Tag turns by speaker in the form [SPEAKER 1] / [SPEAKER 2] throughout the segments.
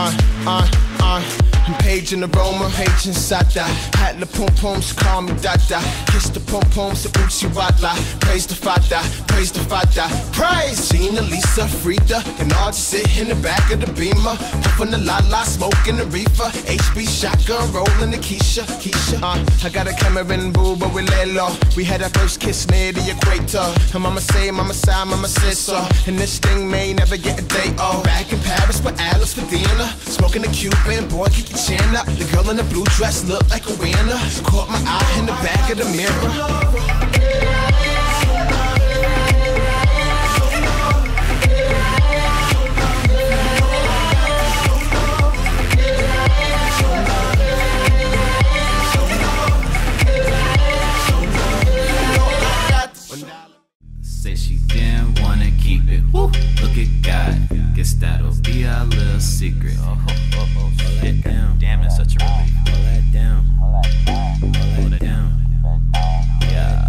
[SPEAKER 1] Uh, uh, uh. sage and aroma, page inside that. Hat the pom poms, call me Dada. Kiss the pom poms, the Uchi Wala. Praise the Father, praise the Father. Praise! Gina, Lisa, Frida, and all just sit in the back of the beamer. Puffin' the la la, smoking the reefer. HB shotgun, rolling the Keisha, Keisha. Uh, I got a Cameron boo, but we lay low. We had our first kiss near the equator. And mama say, mama sigh, mama so. And this thing may never get a day off. Back in A Cuban, boy, keep your chin up. The girl in the blue dress looked like a winner. Caught my eye in the back of the mirror.
[SPEAKER 2] Say she didn't wanna keep it. Woo. Look at God. Guess that'll be our little secret. Oh, oh, oh, oh. Hold that down. Damn, it's such a relief. Hold that down. Hold that down. Hold that down. Yeah.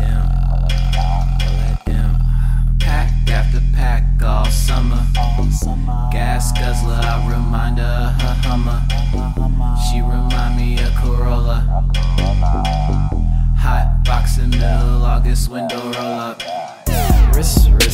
[SPEAKER 2] Hold that down. Pack after pack all summer. Gas guzzler, I remind her of her Hummer. She remind me of Corolla. Hot box in middle August, window roll up. Wrist, wrist.